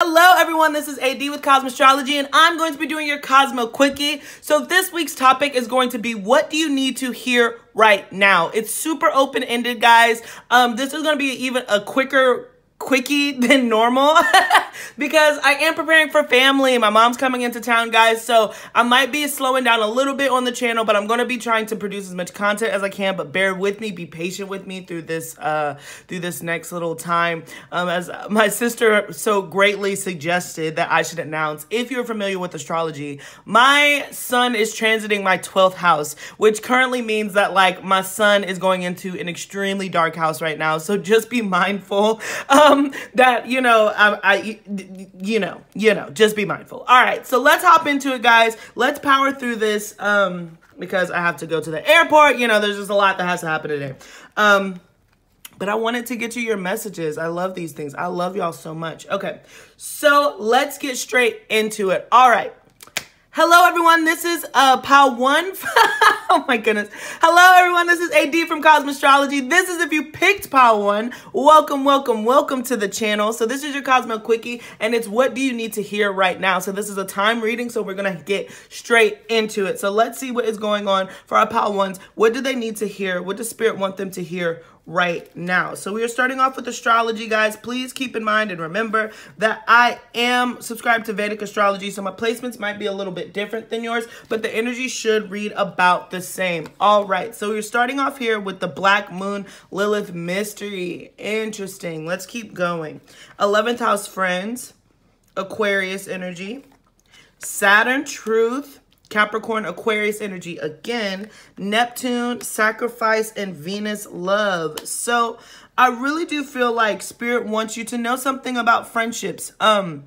Hello everyone, this is AD with Kosmostrology and I'm going to be doing your Kosmo Quickie. So this week's topic is going to be what do you need to hear right now? It's super open-ended guys. Um, this is going to be even a quicker quickie than normal because I am preparing for family. My mom's coming into town, guys, so I might be slowing down a little bit on the channel, but I'm going to be trying to produce as much content as I can, but bear with me, be patient with me through this uh through this next little time. Um as my sister so greatly suggested that I should announce if you're familiar with astrology, my sun is transiting my 12th house, which currently means that like my sun is going into an extremely dark house right now. So just be mindful. Um, um, that, you know, I, I, you know, you know, just be mindful. All right, so let's hop into it, guys. Let's power through this, um, because I have to go to the airport. You know, there's just a lot that has to happen today. Um, but I wanted to get you your messages. I love these things. I love y'all so much. Okay, so let's get straight into it. All right. Hello, everyone. This is uh, Pal One. oh my goodness. Hello, everyone. This is AD from Kosmostrology. This is if you picked Pal One. Welcome, welcome, welcome to the channel. So this is your Kosmo Quickie, and it's what do you need to hear right now. So this is a time reading, so we're gonna get straight into it. So let's see what is going on for our Pal Ones. What do they need to hear? What does Spirit want them to hear right now. So we are starting off with astrology, guys. Please keep in mind and remember that I am subscribed to Vedic astrology, so my placements might be a little bit different than yours, but the energy should read about the same. All right, so we're starting off here with the Black Moon Lilith mystery. Interesting. Let's keep going. 11th house friends, Aquarius energy, Saturn truth, Capricorn, Aquarius energy again, Neptune, sacrifice, and Venus, love. So I really do feel like Spirit wants you to know something about friendships. Um,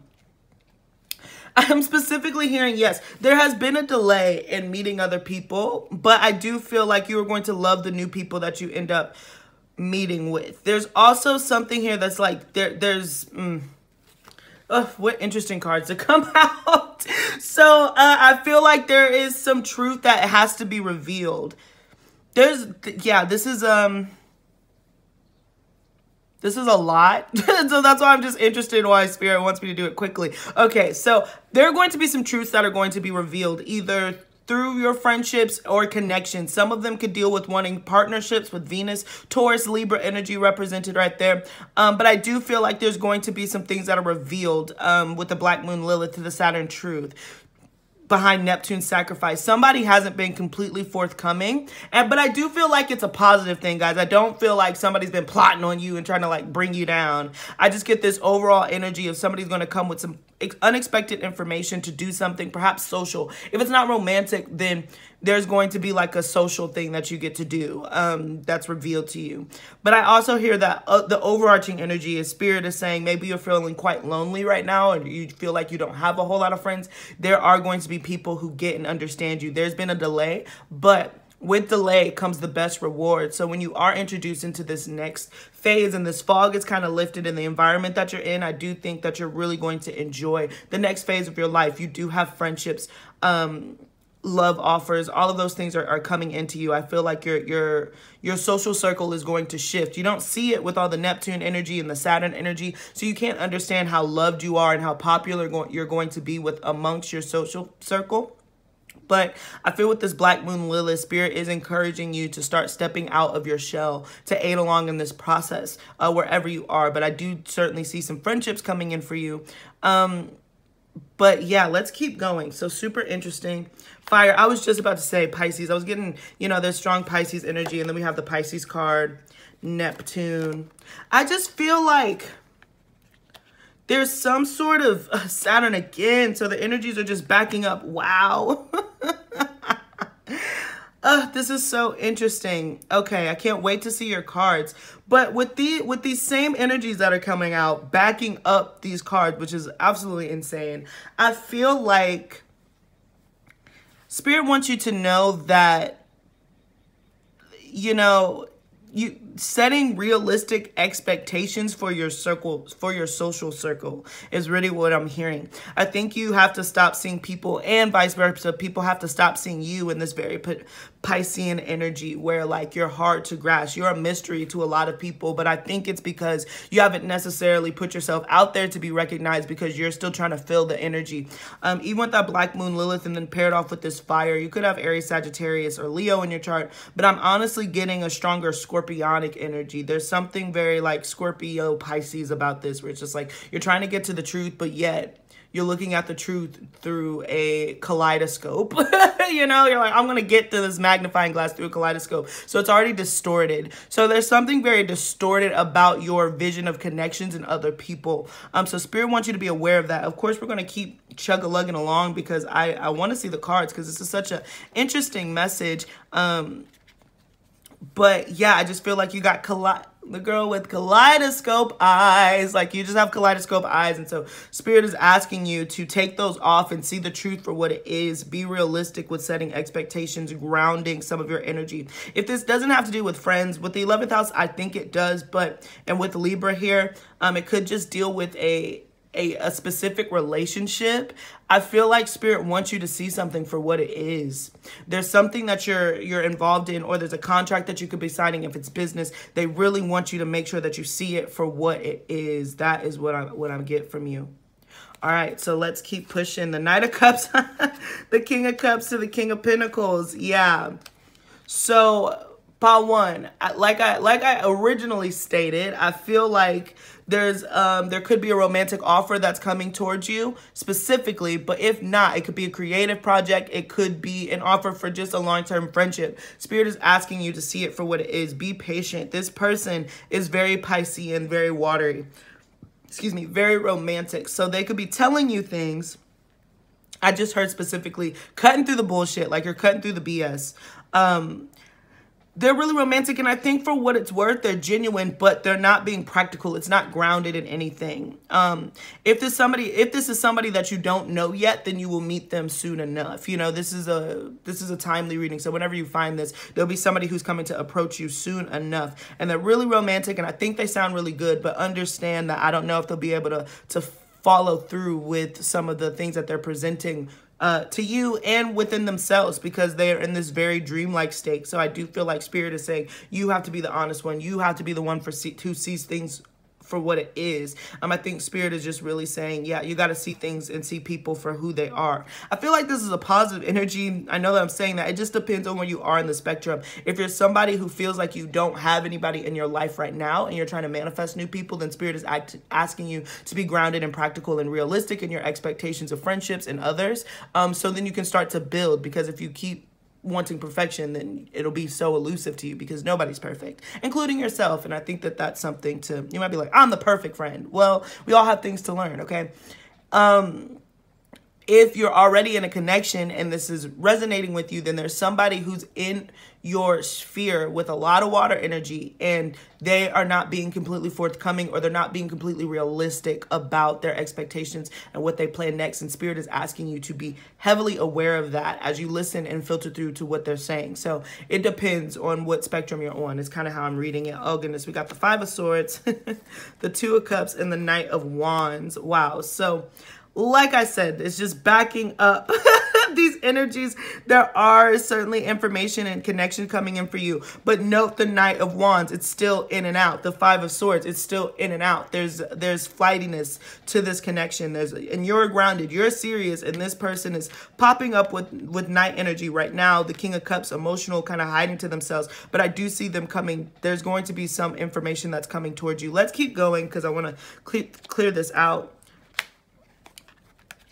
I'm specifically hearing, yes, there has been a delay in meeting other people, but I do feel like you are going to love the new people that you end up meeting with. There's also something here that's like, there, there's... Mm, oh, what interesting cards to come out. so uh, I feel like there is some truth that has to be revealed. There's, yeah, this is, um, this is a lot. so that's why I'm just interested in why Spirit wants me to do it quickly. Okay, so there are going to be some truths that are going to be revealed either through your friendships or connections. Some of them could deal with wanting partnerships with Venus, Taurus, Libra energy represented right there. Um, but I do feel like there's going to be some things that are revealed um, with the Black Moon Lilith to the Saturn truth behind Neptune's sacrifice. Somebody hasn't been completely forthcoming. And but I do feel like it's a positive thing, guys. I don't feel like somebody's been plotting on you and trying to like bring you down. I just get this overall energy of somebody's going to come with some unexpected information to do something, perhaps social. If it's not romantic, then there's going to be like a social thing that you get to do um, that's revealed to you. But I also hear that uh, the overarching energy is spirit is saying maybe you're feeling quite lonely right now and you feel like you don't have a whole lot of friends. There are going to be people who get and understand you. There's been a delay, but with delay comes the best reward. So when you are introduced into this next phase and this fog is kind of lifted in the environment that you're in, I do think that you're really going to enjoy the next phase of your life. You do have friendships, um, love offers, all of those things are, are coming into you. I feel like your your your social circle is going to shift. You don't see it with all the Neptune energy and the Saturn energy, so you can't understand how loved you are and how popular you're going to be with amongst your social circle. But I feel with this Black Moon Lilith, Spirit is encouraging you to start stepping out of your shell to aid along in this process uh, wherever you are. But I do certainly see some friendships coming in for you. Um, but yeah, let's keep going. So super interesting. Fire. I was just about to say Pisces. I was getting, you know, there's strong Pisces energy. And then we have the Pisces card, Neptune. I just feel like there's some sort of uh, Saturn again. So the energies are just backing up. Wow. uh, this is so interesting. Okay, I can't wait to see your cards. But with the with these same energies that are coming out, backing up these cards, which is absolutely insane, I feel like Spirit wants you to know that, you know, you setting realistic expectations for your circle for your social circle is really what i'm hearing. I think you have to stop seeing people and vice versa. People have to stop seeing you in this very piscean energy where like you're hard to grasp. You're a mystery to a lot of people but i think it's because you haven't necessarily put yourself out there to be recognized because you're still trying to fill the energy. Um even with that black moon lilith and then paired off with this fire you could have aries sagittarius or leo in your chart but i'm honestly getting a stronger energy. There's something very like Scorpio Pisces about this where it's just like you're trying to get to the truth, but yet you're looking at the truth through a kaleidoscope. you know, you're like, I'm going to get to this magnifying glass through a kaleidoscope. So it's already distorted. So there's something very distorted about your vision of connections and other people. Um, so Spirit wants you to be aware of that. Of course, we're going to keep chug-a-lugging along because I, I want to see the cards because this is such an interesting message. Um, but yeah, I just feel like you got the girl with kaleidoscope eyes. Like you just have kaleidoscope eyes. And so spirit is asking you to take those off and see the truth for what it is. Be realistic with setting expectations, grounding some of your energy. If this doesn't have to do with friends, with the 11th house, I think it does. But, and with Libra here, um, it could just deal with a a, a specific relationship, I feel like spirit wants you to see something for what it is. There's something that you're you're involved in or there's a contract that you could be signing if it's business. They really want you to make sure that you see it for what it is. That is what I what I get from you. All right, so let's keep pushing. The Knight of Cups, the King of Cups to the King of Pentacles. Yeah. So part one, like I like I originally stated, I feel like there's um there could be a romantic offer that's coming towards you specifically, but if not, it could be a creative project, it could be an offer for just a long-term friendship. Spirit is asking you to see it for what it is. Be patient. This person is very Piscean, very watery. Excuse me, very romantic. So they could be telling you things I just heard specifically cutting through the bullshit, like you're cutting through the BS. Um, they're really romantic and I think for what it's worth, they're genuine, but they're not being practical. It's not grounded in anything. Um, if this somebody, if this is somebody that you don't know yet, then you will meet them soon enough. You know, this is a, this is a timely reading. So whenever you find this, there'll be somebody who's coming to approach you soon enough. And they're really romantic and I think they sound really good, but understand that I don't know if they'll be able to, to follow through with some of the things that they're presenting uh, to you and within themselves because they are in this very dreamlike state. So I do feel like Spirit is saying you have to be the honest one. You have to be the one for see, who sees things for what it is. Um, I think Spirit is just really saying, yeah, you got to see things and see people for who they are. I feel like this is a positive energy. I know that I'm saying that. It just depends on where you are in the spectrum. If you're somebody who feels like you don't have anybody in your life right now and you're trying to manifest new people, then Spirit is act asking you to be grounded and practical and realistic in your expectations of friendships and others. Um, so then you can start to build because if you keep wanting perfection, then it'll be so elusive to you because nobody's perfect, including yourself. And I think that that's something to, you might be like, I'm the perfect friend. Well, we all have things to learn, okay? Um, if you're already in a connection and this is resonating with you, then there's somebody who's in your sphere with a lot of water energy and they are not being completely forthcoming or they're not being completely realistic about their expectations and what they plan next. And Spirit is asking you to be heavily aware of that as you listen and filter through to what they're saying. So it depends on what spectrum you're on. It's kind of how I'm reading it. Oh, goodness. We got the Five of Swords, the Two of Cups, and the Knight of Wands. Wow. So like I said, it's just backing up these energies. There are certainly information and connection coming in for you. But note the Knight of Wands. It's still in and out. The Five of Swords. It's still in and out. There's there's flightiness to this connection. There's and you're grounded. You're serious. And this person is popping up with with Knight energy right now. The King of Cups, emotional, kind of hiding to themselves. But I do see them coming. There's going to be some information that's coming towards you. Let's keep going because I want to clear this out.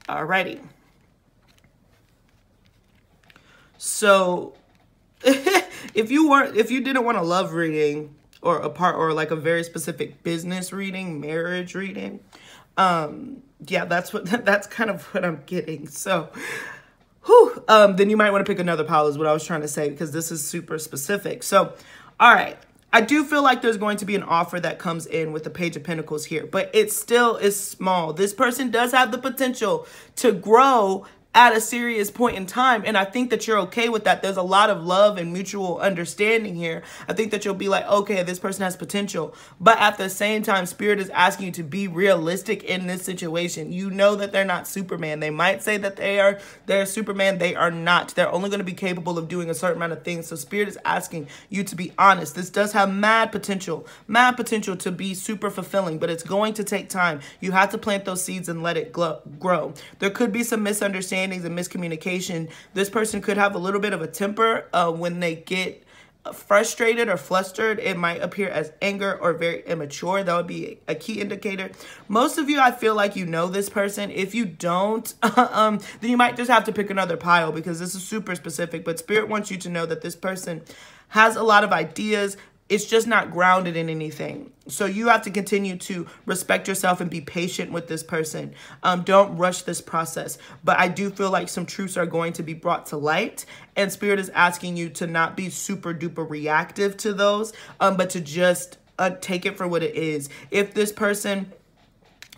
Alrighty. So if you weren't if you didn't want a love reading or a part or like a very specific business reading, marriage reading, um yeah, that's what that's kind of what I'm getting. So whew, um then you might want to pick another pile is what I was trying to say because this is super specific. So all right, I do feel like there's going to be an offer that comes in with the Page of Pentacles here, but it still is small. This person does have the potential to grow at a serious point in time. And I think that you're okay with that. There's a lot of love and mutual understanding here. I think that you'll be like, okay, this person has potential. But at the same time, Spirit is asking you to be realistic in this situation. You know that they're not Superman. They might say that they are they're Superman. They are not. They're only going to be capable of doing a certain amount of things. So Spirit is asking you to be honest. This does have mad potential, mad potential to be super fulfilling, but it's going to take time. You have to plant those seeds and let it grow. There could be some misunderstanding misunderstandings and miscommunication. This person could have a little bit of a temper uh, when they get frustrated or flustered it might appear as anger or very immature that would be a key indicator most of you i feel like you know this person if you don't um then you might just have to pick another pile because this is super specific but spirit wants you to know that this person has a lot of ideas it's just not grounded in anything. So you have to continue to respect yourself and be patient with this person. Um, don't rush this process. But I do feel like some truths are going to be brought to light. And Spirit is asking you to not be super duper reactive to those, um, but to just uh, take it for what it is. If this person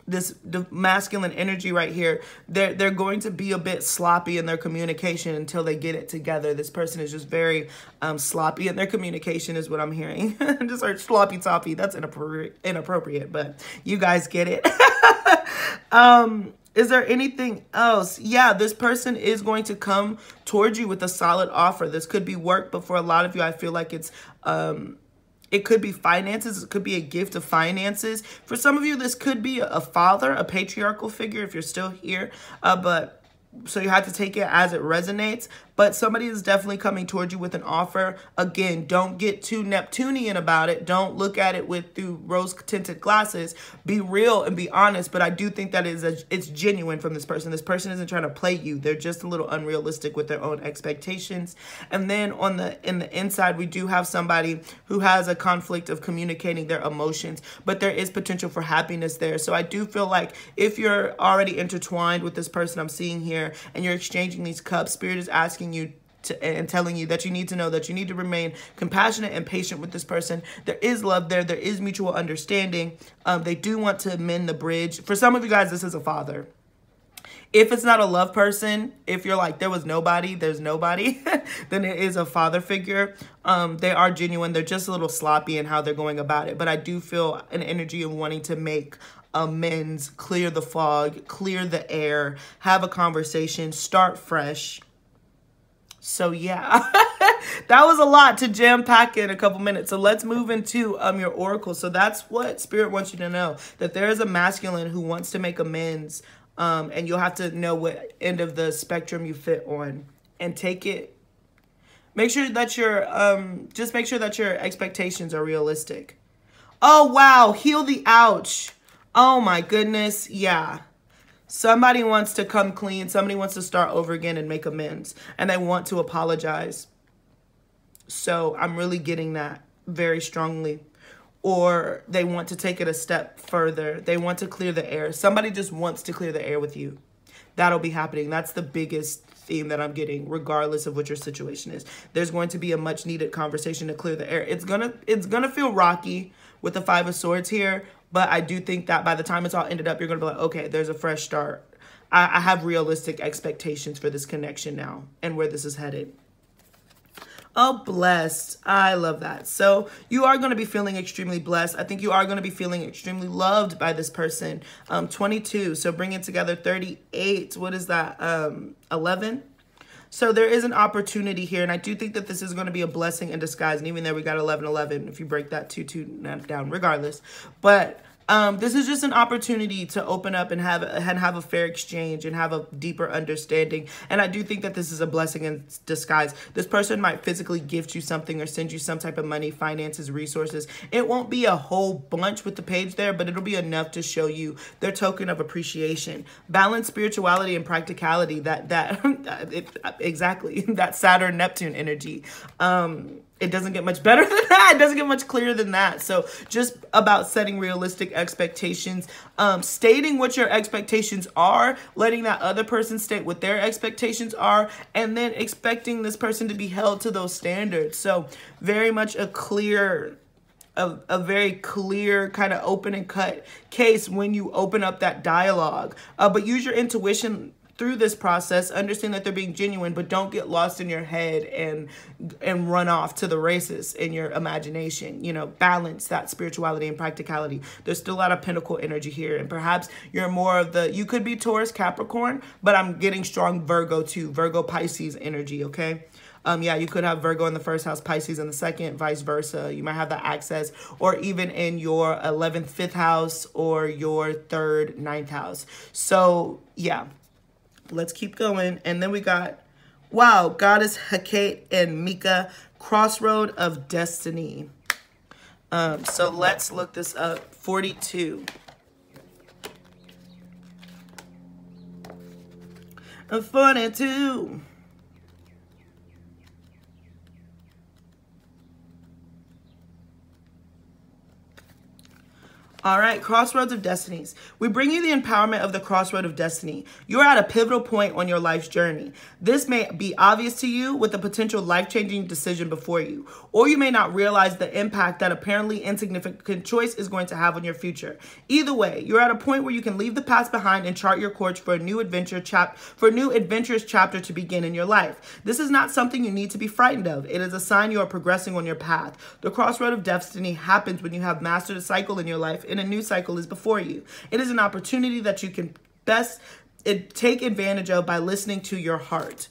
this the masculine energy right here they're they're going to be a bit sloppy in their communication until they get it together this person is just very um sloppy in their communication is what i'm hearing just heard sloppy toppy that's inappropriate inappropriate but you guys get it um is there anything else? Yeah, this person is going to come towards you with a solid offer. This could be work, but for a lot of you, I feel like it's um, it could be finances. It could be a gift of finances. For some of you, this could be a father, a patriarchal figure if you're still here. Uh, but so you have to take it as it resonates but somebody is definitely coming towards you with an offer. Again, don't get too Neptunian about it. Don't look at it with through rose-tinted glasses. Be real and be honest, but I do think that is a, it's genuine from this person. This person isn't trying to play you. They're just a little unrealistic with their own expectations. And then on the in the inside, we do have somebody who has a conflict of communicating their emotions, but there is potential for happiness there. So I do feel like if you're already intertwined with this person I'm seeing here and you're exchanging these cups, Spirit is asking you to, and telling you that you need to know that you need to remain compassionate and patient with this person. There is love there. There is mutual understanding. Um, they do want to mend the bridge. For some of you guys, this is a father. If it's not a love person, if you're like, there was nobody, there's nobody, then it is a father figure. Um, they are genuine. They're just a little sloppy in how they're going about it. But I do feel an energy of wanting to make amends, clear the fog, clear the air, have a conversation, start fresh so yeah, that was a lot to jam pack in a couple minutes. So let's move into um your oracle. So that's what spirit wants you to know that there is a masculine who wants to make amends. Um, and you'll have to know what end of the spectrum you fit on and take it. Make sure that your um just make sure that your expectations are realistic. Oh wow, heal the ouch. Oh my goodness, yeah. Somebody wants to come clean. Somebody wants to start over again and make amends. And they want to apologize. So I'm really getting that very strongly. Or they want to take it a step further. They want to clear the air. Somebody just wants to clear the air with you. That'll be happening. That's the biggest theme that I'm getting, regardless of what your situation is. There's going to be a much needed conversation to clear the air. It's gonna it's gonna feel rocky with the five of swords here, but I do think that by the time it's all ended up, you're going to be like, okay, there's a fresh start. I, I have realistic expectations for this connection now and where this is headed. Oh, blessed. I love that. So you are going to be feeling extremely blessed. I think you are going to be feeling extremely loved by this person. Um, 22. So bring it together 38. What is that? Um, 11. So there is an opportunity here, and I do think that this is going to be a blessing in disguise. And even though we got 11, 11, if you break that 2, 2 down, regardless. But um, this is just an opportunity to open up and have and have a fair exchange and have a deeper understanding. And I do think that this is a blessing in disguise. This person might physically gift you something or send you some type of money, finances, resources. It won't be a whole bunch with the page there, but it'll be enough to show you their token of appreciation. Balance spirituality and practicality. That that it, exactly that Saturn Neptune energy. Um, it doesn't get much better than that. It doesn't get much clearer than that. So just about setting realistic expectations, um, stating what your expectations are, letting that other person state what their expectations are, and then expecting this person to be held to those standards. So very much a clear a, a very clear kind of open and cut case when you open up that dialogue uh, but use your intuition through this process understand that they're being genuine but don't get lost in your head and and run off to the races in your imagination you know balance that spirituality and practicality there's still a lot of pentacle energy here and perhaps you're more of the you could be taurus capricorn but i'm getting strong virgo too virgo pisces energy okay um, yeah, you could have Virgo in the first house, Pisces in the second, vice versa. You might have that access, or even in your 11th, 5th house, or your 3rd, ninth house. So, yeah, let's keep going. And then we got, wow, Goddess Hecate and Mika, Crossroad of Destiny. Um, so let's look this up. 42. A 42. All right, Crossroads of Destinies. We bring you the empowerment of the Crossroad of Destiny. You're at a pivotal point on your life's journey. This may be obvious to you with a potential life-changing decision before you, or you may not realize the impact that apparently insignificant choice is going to have on your future. Either way, you're at a point where you can leave the past behind and chart your course for a new adventure chap for a new adventurous chapter to begin in your life. This is not something you need to be frightened of. It is a sign you are progressing on your path. The Crossroad of Destiny happens when you have mastered a cycle in your life and a new cycle is before you. It is an opportunity that you can best take advantage of by listening to your heart.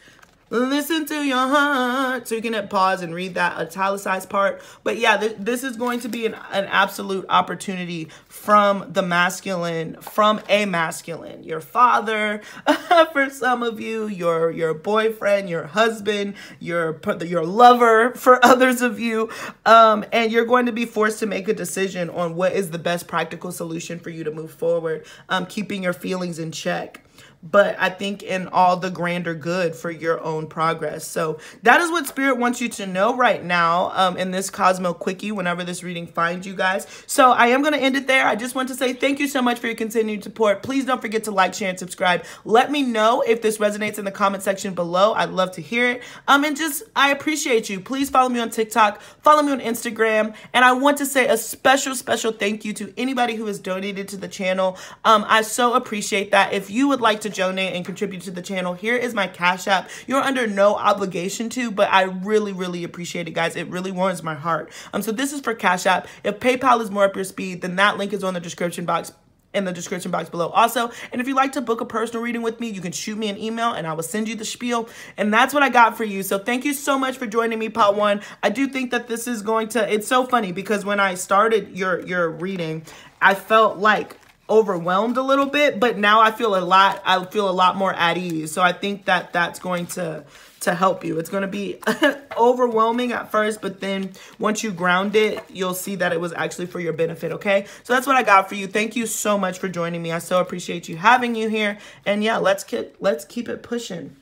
Listen to your heart. So you can hit pause and read that italicized part. But yeah, th this is going to be an, an absolute opportunity from the masculine, from a masculine. Your father, for some of you, your your boyfriend, your husband, your your lover for others of you. Um, and you're going to be forced to make a decision on what is the best practical solution for you to move forward, um, keeping your feelings in check but I think in all the grander good for your own progress. So that is what Spirit wants you to know right now um, in this Kosmo Quickie whenever this reading finds you guys. So I am going to end it there. I just want to say thank you so much for your continued support. Please don't forget to like, share, and subscribe. Let me know if this resonates in the comment section below. I'd love to hear it. Um, and just, I appreciate you. Please follow me on TikTok, follow me on Instagram. And I want to say a special, special thank you to anybody who has donated to the channel. Um, I so appreciate that. If you would like to donate and contribute to the channel, here is my Cash App. You're under no obligation to, but I really, really appreciate it, guys. It really warms my heart. Um, so this is for Cash App. If PayPal is more up your speed, then that link is on the description box in the description box below also. And if you'd like to book a personal reading with me, you can shoot me an email and I will send you the spiel. And that's what I got for you. So thank you so much for joining me, Pot One. I do think that this is going to, it's so funny because when I started your, your reading, I felt like overwhelmed a little bit, but now I feel a lot, I feel a lot more at ease. So I think that that's going to, to help you. It's going to be overwhelming at first, but then once you ground it, you'll see that it was actually for your benefit, okay? So that's what I got for you. Thank you so much for joining me. I so appreciate you having you here. And yeah, let's keep, let's keep it pushing.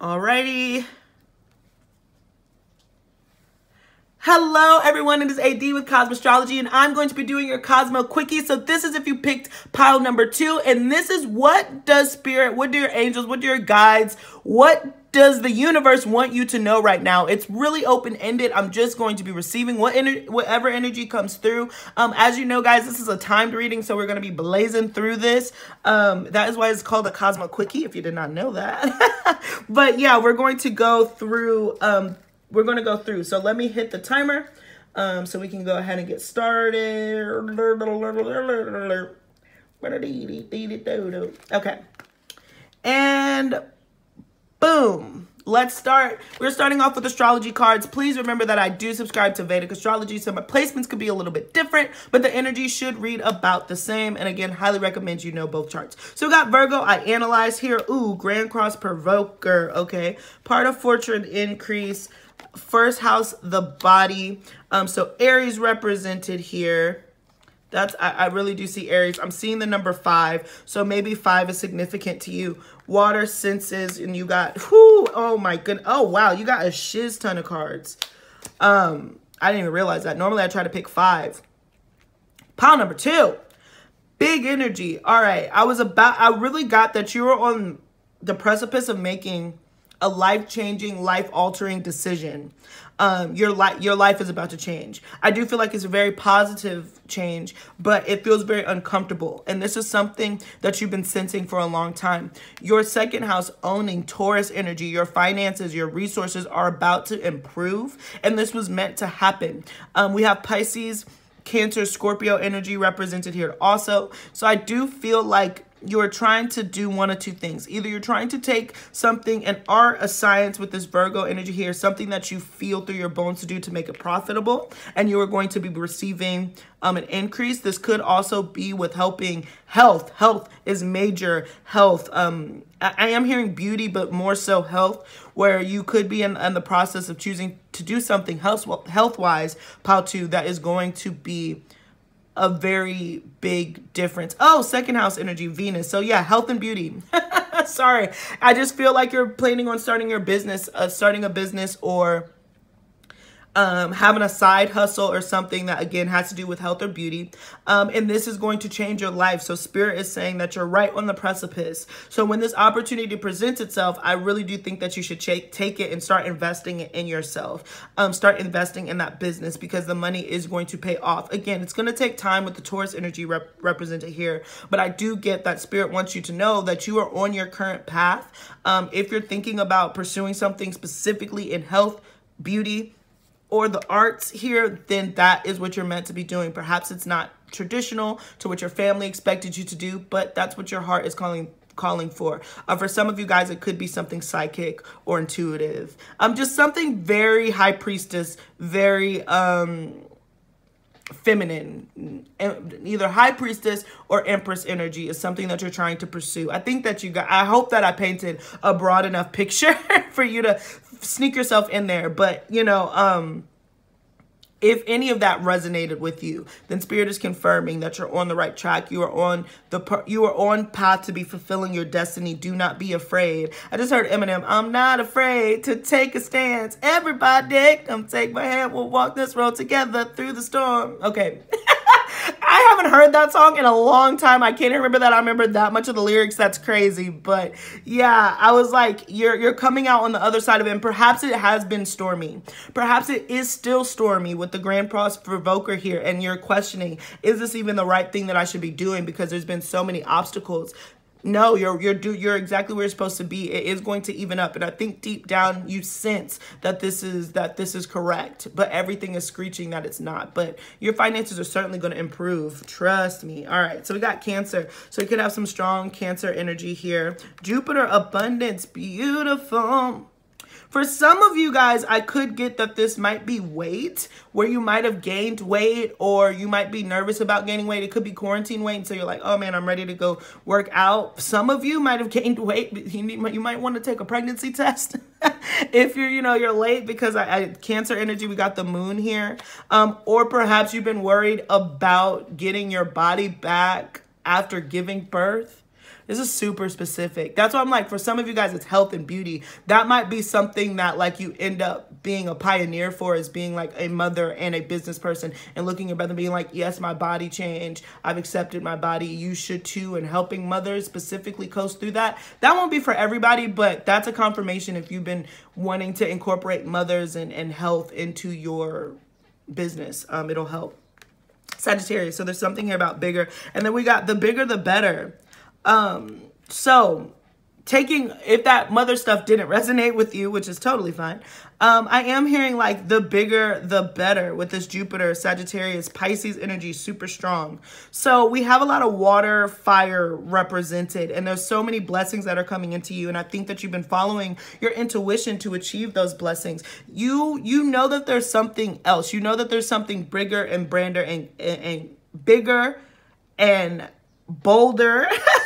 Alrighty. Hello everyone, it is AD with Kosmostrology and I'm going to be doing your Kosmo Quickie. So this is if you picked pile number two and this is what does spirit, what do your angels, what do your guides, what does the universe want you to know right now? It's really open-ended. I'm just going to be receiving what ener whatever energy comes through. Um, as you know, guys, this is a timed reading, so we're going to be blazing through this. Um, that is why it's called a Kosmo Quickie, if you did not know that. but yeah, we're going to go through um, we're going to go through. So let me hit the timer um, so we can go ahead and get started. Okay. And boom. Let's start. We're starting off with astrology cards. Please remember that I do subscribe to Vedic astrology, so my placements could be a little bit different, but the energy should read about the same. And again, highly recommend you know both charts. So we got Virgo. I analyzed here. Ooh, Grand Cross Provoker. Okay. Part of Fortune Increase first house, the body. Um, so Aries represented here. That's I, I, really do see Aries. I'm seeing the number five. So maybe five is significant to you. Water senses, and you got whoo, oh my goodness. Oh wow, you got a shiz ton of cards. Um, I didn't even realize that. Normally I try to pick five. Pile number two. Big energy. All right. I was about I really got that you were on the precipice of making a life-changing, life-altering decision. Um, your life your life is about to change. I do feel like it's a very positive change, but it feels very uncomfortable. And this is something that you've been sensing for a long time. Your second house owning Taurus energy, your finances, your resources are about to improve, and this was meant to happen. Um, we have Pisces, Cancer, Scorpio energy represented here also. So I do feel like you're trying to do one of two things. Either you're trying to take something, an art, a science with this Virgo energy here, something that you feel through your bones to do to make it profitable, and you are going to be receiving um, an increase. This could also be with helping health. Health is major health. Um, I, I am hearing beauty, but more so health, where you could be in, in the process of choosing to do something health, health-wise, Pau2, that is going to be a very big difference. Oh, second house energy, Venus. So yeah, health and beauty. Sorry. I just feel like you're planning on starting your business, uh, starting a business or um, having a side hustle or something that again has to do with health or beauty. Um, and this is going to change your life. So spirit is saying that you're right on the precipice. So when this opportunity presents itself, I really do think that you should take it and start investing it in yourself. Um, start investing in that business because the money is going to pay off. Again, it's going to take time with the Taurus energy rep represented here, but I do get that spirit wants you to know that you are on your current path. Um, if you're thinking about pursuing something specifically in health, beauty, or the arts here, then that is what you're meant to be doing. Perhaps it's not traditional to what your family expected you to do, but that's what your heart is calling calling for. Uh, for some of you guys, it could be something psychic or intuitive. Um, just something very high priestess, very um, feminine. Either high priestess or empress energy is something that you're trying to pursue. I think that you got, I hope that I painted a broad enough picture for you to sneak yourself in there. But, you know, um, if any of that resonated with you, then spirit is confirming that you're on the right track. You are on the you are on path to be fulfilling your destiny. Do not be afraid. I just heard Eminem. I'm not afraid to take a stance. Everybody, come take my hand. We'll walk this road together through the storm. Okay. I haven't heard that song in a long time. I can't remember that I remember that much of the lyrics. That's crazy. But yeah, I was like, you're you're coming out on the other side of it. And perhaps it has been stormy. Perhaps it is still stormy with the Grand Cross Provoker here. And you're questioning, is this even the right thing that I should be doing? Because there's been so many obstacles no, you're you're do you're exactly where you're supposed to be. It is going to even up, and I think deep down you sense that this is that this is correct, but everything is screeching that it's not. But your finances are certainly going to improve. Trust me. All right, so we got Cancer, so you could have some strong Cancer energy here. Jupiter abundance, beautiful. For some of you guys, I could get that this might be weight, where you might have gained weight or you might be nervous about gaining weight. It could be quarantine weight, so you're like, oh man, I'm ready to go work out. Some of you might have gained weight. You might want to take a pregnancy test if you're, you know, you're late because I, I Cancer energy, we got the moon here. Um, or perhaps you've been worried about getting your body back after giving birth. This is super specific. That's why I'm like, for some of you guys, it's health and beauty. That might be something that like you end up being a pioneer for as being like a mother and a business person and looking at brother being like, yes, my body changed. I've accepted my body. You should too. And helping mothers specifically coast through that. That won't be for everybody, but that's a confirmation if you've been wanting to incorporate mothers and, and health into your business. Um, it'll help. Sagittarius. So there's something here about bigger. And then we got the bigger the better. Um, so taking if that mother stuff didn't resonate with you which is totally fine um i am hearing like the bigger the better with this jupiter sagittarius pisces energy super strong. So we have a lot of water fire represented and there's so many blessings that are coming into you and i think that you've been following your intuition to achieve those blessings. You you know that there's something else. You know that there's something bigger and brander and and, and bigger and bolder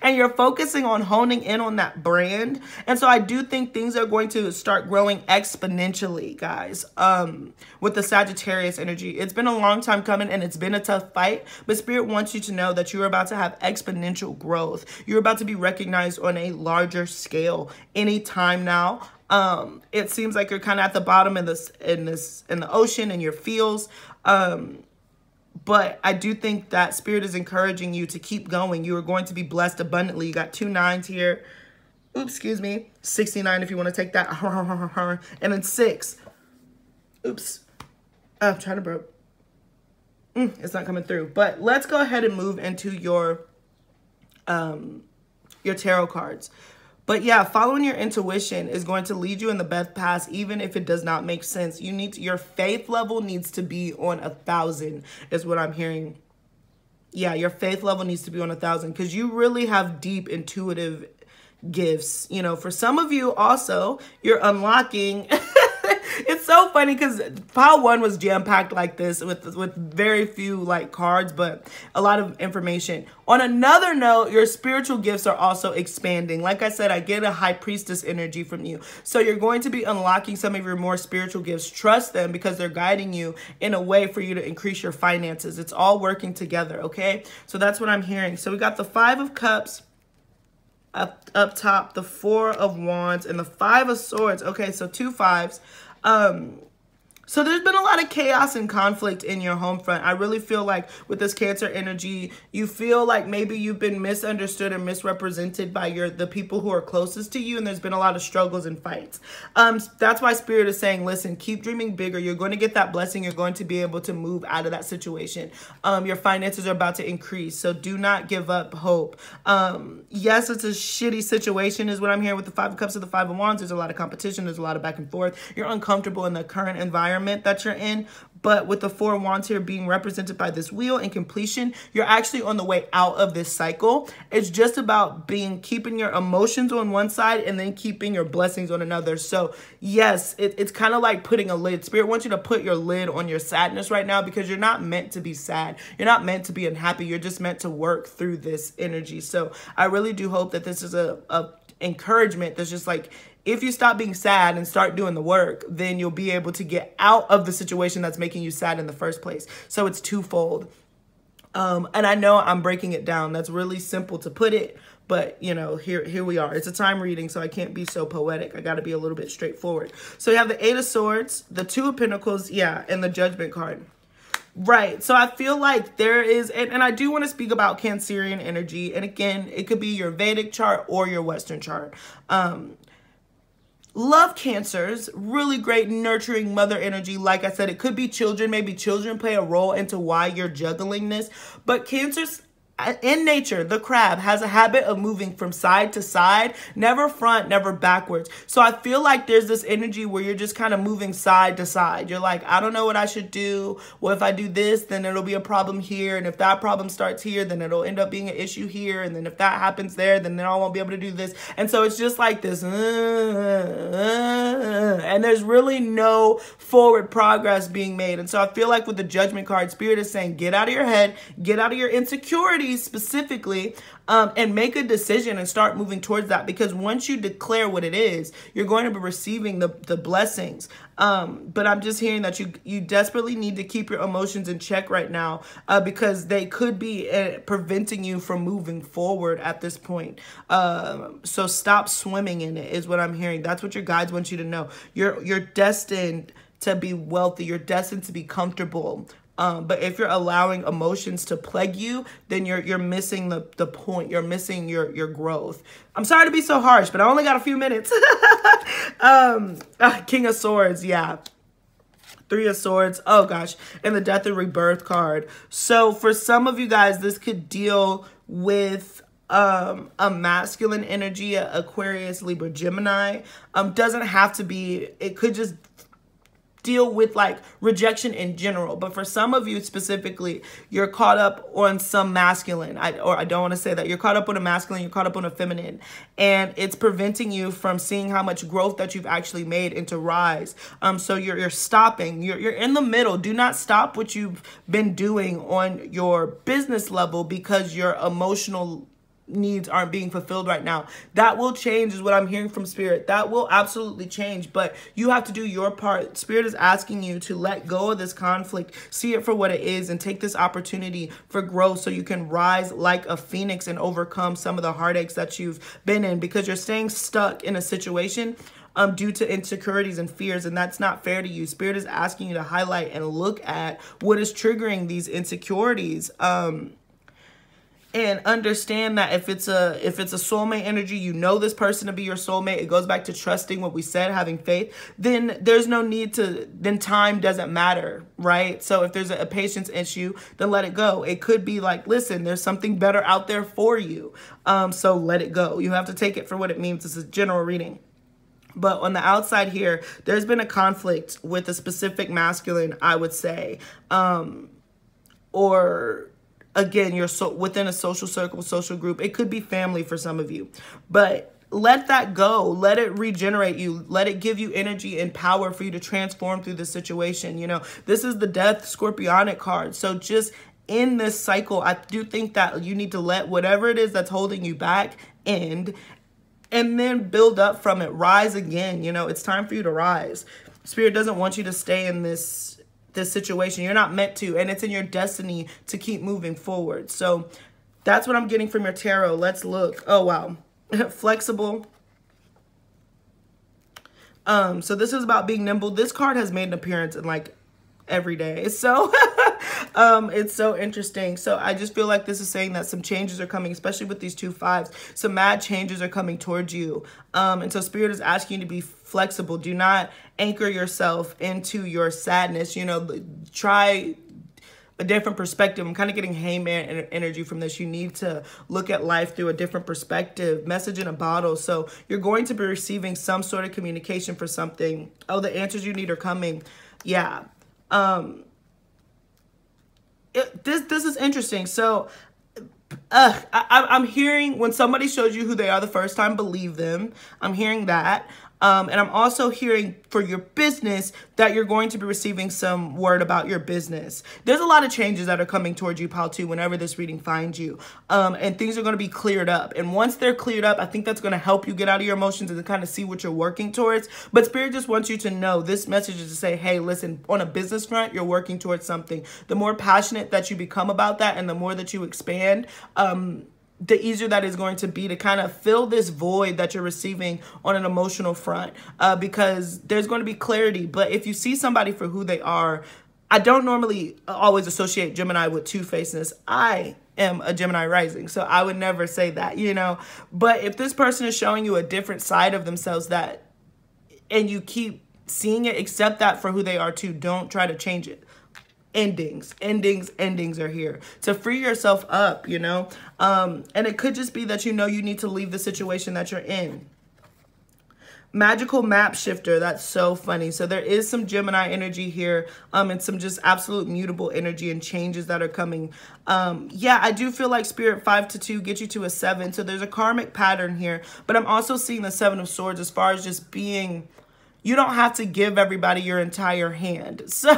and you're focusing on honing in on that brand. And so I do think things are going to start growing exponentially, guys, um, with the Sagittarius energy. It's been a long time coming and it's been a tough fight, but Spirit wants you to know that you're about to have exponential growth. You're about to be recognized on a larger scale anytime now. Um, it seems like you're kind of at the bottom in this in this in the ocean in your feels. Um, but I do think that spirit is encouraging you to keep going. You are going to be blessed abundantly. You got two nines here. Oops, excuse me. 69 if you want to take that. and then 6. Oops. Oh, I'm trying to burp. Mm, it's not coming through. But let's go ahead and move into your um your tarot cards. But yeah, following your intuition is going to lead you in the best path, even if it does not make sense. You need to, your faith level needs to be on a thousand, is what I'm hearing. Yeah, your faith level needs to be on a thousand because you really have deep intuitive gifts. You know, for some of you also, you're unlocking it's so funny because pile one was jam packed like this with with very few like cards, but a lot of information. On another note, your spiritual gifts are also expanding. Like I said, I get a high priestess energy from you, so you're going to be unlocking some of your more spiritual gifts. Trust them because they're guiding you in a way for you to increase your finances. It's all working together. Okay, so that's what I'm hearing. So we got the five of cups up up top the four of wands and the five of swords okay so two fives um, so there's been a lot of chaos and conflict in your home front. I really feel like with this cancer energy, you feel like maybe you've been misunderstood and misrepresented by your the people who are closest to you and there's been a lot of struggles and fights. Um that's why spirit is saying, listen, keep dreaming bigger. You're going to get that blessing. You're going to be able to move out of that situation. Um your finances are about to increase. So do not give up hope. Um yes, it's a shitty situation is what I'm hearing with the 5 of cups of the 5 of wands. There's a lot of competition, there's a lot of back and forth. You're uncomfortable in the current environment environment that you're in. But with the four wands here being represented by this wheel and completion, you're actually on the way out of this cycle. It's just about being keeping your emotions on one side and then keeping your blessings on another. So yes, it, it's kind of like putting a lid. Spirit wants you to put your lid on your sadness right now because you're not meant to be sad. You're not meant to be unhappy. You're just meant to work through this energy. So I really do hope that this is a, a encouragement that's just like if you stop being sad and start doing the work, then you'll be able to get out of the situation that's making you sad in the first place. So it's twofold. Um, and I know I'm breaking it down. That's really simple to put it, but you know, here here we are. It's a time reading, so I can't be so poetic. I got to be a little bit straightforward. So you have the Eight of Swords, the Two of Pentacles, yeah, and the Judgment card. Right. So I feel like there is, and, and I do want to speak about Cancerian energy. And again, it could be your Vedic chart or your Western chart. Um, love cancers really great nurturing mother energy. Like i said it could be children. Maybe children play a role into why you're juggling this. But cancers in nature, the crab has a habit of moving from side to side, never front, never backwards. So I feel like there's this energy where you're just kind of moving side to side. You're like, I don't know what I should do. Well, if I do this, then it'll be a problem here. And if that problem starts here, then it'll end up being an issue here. And then if that happens there, then I won't be able to do this. And so it's just like this. Uh, and there's really no forward progress being made. And so I feel like with the judgment card, spirit is saying, get out of your head, get out of your insecurities specifically um, and make a decision and start moving towards that because once you declare what it is, you're going to be receiving the, the blessings. Um, but I'm just hearing that you you desperately need to keep your emotions in check right now uh, because they could be uh, preventing you from moving forward at this point. Uh, so stop swimming in it is what I'm hearing. That's what your guides want you to know. You're you're destined to be wealthy. You're destined to be comfortable. Um, but if you're allowing emotions to plague you, then you're you're missing the, the point. You're missing your your growth. I'm sorry to be so harsh, but I only got a few minutes. um, uh, King of Swords, yeah. Three of Swords. Oh gosh, and the Death and Rebirth card. So for some of you guys, this could deal with um, a masculine energy, Aquarius, Libra, Gemini. Um, doesn't have to be. It could just deal with like rejection in general. But for some of you specifically you're caught up on some masculine. I, or i don't want to say that. You're caught up on a masculine you're caught up on a feminine. And it's preventing you from seeing how much growth that you've actually made into rise. Um so you're, you're stopping. You're, you're in the middle. Do not stop what you've been doing on your business level because your emotional needs aren't being fulfilled right now. That will change is what I'm hearing from spirit. That will absolutely change, but you have to do your part. Spirit is asking you to let go of this conflict, see it for what it is and take this opportunity for growth so you can rise like a phoenix and overcome some of the heartaches that you've been in because you're staying stuck in a situation um, due to insecurities and fears, and that's not fair to you. Spirit is asking you to highlight and look at what is triggering these insecurities. Um, and understand that if it's a if it's a soulmate energy you know this person to be your soulmate it goes back to trusting what we said having faith then there's no need to then time doesn't matter right? So if there's a, a patience issue then let it go. It could be like listen there's something better out there for you. Um so let it go. You have to take it for what it means. It's a general reading. But on the outside here, there's been a conflict with a specific masculine, I would say. Um, or again, you're so within a social circle, social group. It could be family for some of you. But let that go. Let it regenerate you. Let it give you energy and power for you to transform through the situation. You know, this is the death scorpionic card. So just in this cycle, I do think that you need to let whatever it is that's holding you back end and then build up from it. Rise again. You know, it's time for you to rise. Spirit doesn't want you to stay in this this situation. You're not meant to, and it's in your destiny to keep moving forward. So that's what I'm getting from your tarot. Let's look. Oh, wow. Flexible. Um, so this is about being nimble. This card has made an appearance in like every day. So um, it's so interesting. So I just feel like this is saying that some changes are coming, especially with these two fives. Some mad changes are coming towards you. Um, and so Spirit is asking you to be flexible. Do not anchor yourself into your sadness. You know, try a different perspective. I'm kind of getting hangman energy from this. You need to look at life through a different perspective. Message in a bottle. So you're going to be receiving some sort of communication for something. Oh, the answers you need are coming. Yeah. Um, it, this this is interesting. So, I, I'm hearing when somebody shows you who they are the first time, believe them. I'm hearing that. Um, and I'm also hearing for your business that you're going to be receiving some word about your business. There's a lot of changes that are coming towards you, Pal, too, whenever this reading finds you. Um, and things are going to be cleared up. And once they're cleared up, I think that's going to help you get out of your emotions and kind of see what you're working towards. But Spirit just wants you to know this message is to say, hey, listen, on a business front, you're working towards something. The more passionate that you become about that and the more that you expand, um, the easier that is going to be to kind of fill this void that you're receiving on an emotional front uh, because there's going to be clarity. But if you see somebody for who they are, I don't normally always associate Gemini with two-facedness. I am a Gemini rising, so I would never say that, you know. But if this person is showing you a different side of themselves that, and you keep seeing it, accept that for who they are too. Don't try to change it endings endings endings are here to free yourself up you know? Um and it could just be that you know you need to leave the situation that you're in. Magical map shifter that's so funny. So there is some gemini energy here um and some just absolute mutable energy and changes that are coming. Um yeah i do feel like spirit five to two get you to a seven. So there's a karmic pattern here but i'm also seeing the seven of swords as far as just being you don't have to give everybody your entire hand. So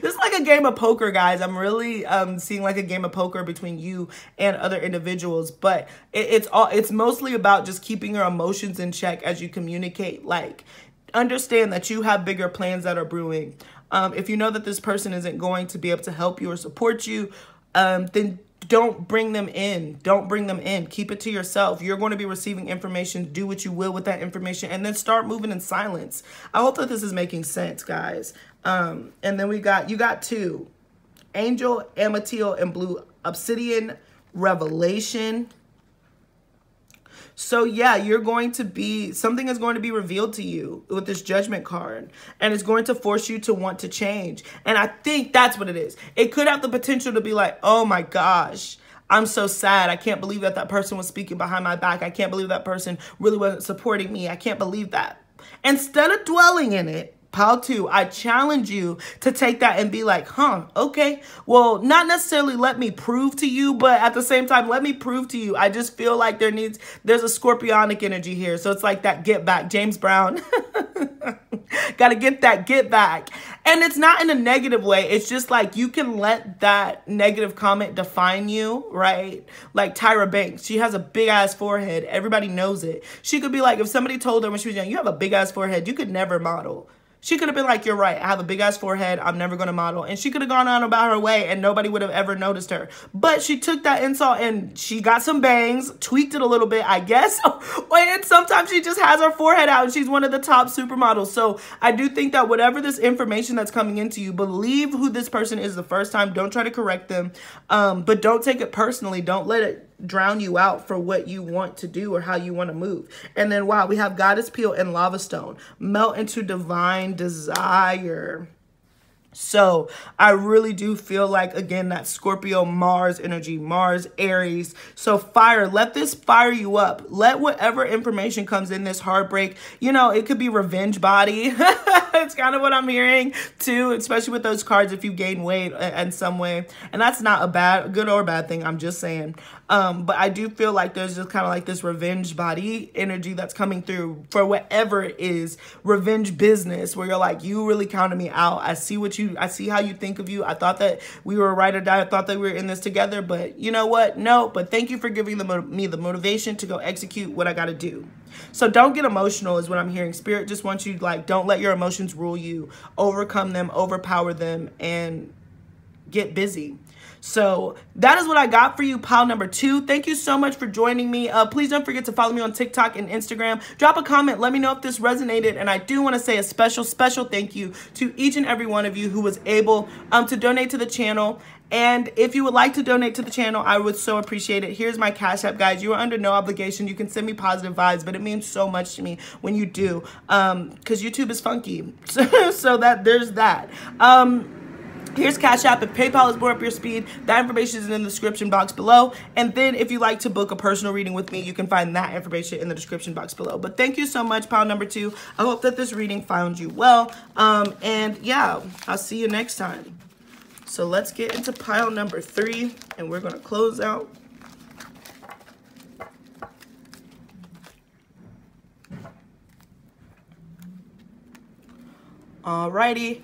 this is like a game of poker, guys. I'm really um, seeing like a game of poker between you and other individuals, but it, it's all it's mostly about just keeping your emotions in check as you communicate. Like, understand that you have bigger plans that are brewing. Um, if you know that this person isn't going to be able to help you or support you, um, then don't bring them in. Don't bring them in. Keep it to yourself. You're going to be receiving information. Do what you will with that information and then start moving in silence. I hope that this is making sense, guys. Um, and then we got, you got two. Angel, Amethyst, and Blue Obsidian Revelation. So yeah, you're going to be, something is going to be revealed to you with this judgment card and it's going to force you to want to change. And I think that's what it is. It could have the potential to be like, oh my gosh, I'm so sad. I can't believe that that person was speaking behind my back. I can't believe that person really wasn't supporting me. I can't believe that. Instead of dwelling in it, Pile two, I challenge you to take that and be like, huh, okay. Well, not necessarily let me prove to you, but at the same time, let me prove to you. I just feel like there needs, there's a scorpionic energy here. So it's like that get back. James Brown. Got to get that get back. And it's not in a negative way. It's just like you can let that negative comment define you, right? Like Tyra Banks, she has a big ass forehead. Everybody knows it. She could be like, if somebody told her when she was young, you have a big ass forehead, you could never model She could have been like, You're right. I have a big ass forehead. I'm never going to model. And she could have gone on about her way and nobody would have ever noticed her. But she took that insult and she got some bangs, tweaked it a little bit, I guess. and sometimes she just has her forehead out and she's one of the top supermodels. So I do think that whatever this information that's coming into you, believe who this person is the first time. Don't try to correct them. Um, but don't take it personally. Don't let it drown you out for what you want to do or how you want to move. And then wow, we have Goddess Pele and Lava Stone. Melt into divine desire. So I really do feel like, again, that Scorpio Mars energy, Mars, Aries. So fire, let this fire you up. Let whatever information comes in this heartbreak, you know, it could be revenge body. it's kind of what I'm hearing too, especially with those cards if you gain weight in some way. And that's not a bad, good or bad thing. I'm just saying. Um, but I do feel like there's just kind of like this revenge body energy that's coming through for whatever it is, revenge business, where you're like, you really counted me out. I see what you, I see how you think of you. I thought that we were right or die. I thought that we were in this together, but you know what? No, but thank you for giving the, me the motivation to go execute what I got to do. So don't get emotional is what I'm hearing. Spirit just wants you like, don't let your emotions rule you. Overcome them, overpower them, and get busy. So that is what I got for you, pile number two. Thank you so much for joining me. Uh, please don't forget to follow me on TikTok and Instagram. Drop a comment. Let me know if this resonated. And I do want to say a special, special thank you to each and every one of you who was able um, to donate to the channel. And if you would like to donate to the channel, I would so appreciate it. Here's my Cash App, guys. You are under no obligation. You can send me positive vibes, but it means so much to me when you do. Um, because YouTube is funky. So, so that there's that. Um, Here's Cash App. If PayPal is more up your speed, that information is in the description box below. And then if you like to book a personal reading with me, you can find that information in the description box below. But thank you so much, pile number two. I hope that this reading found you well. Um, and yeah, I'll see you next time. So let's get into pile number three, and we're to close out. Alrighty.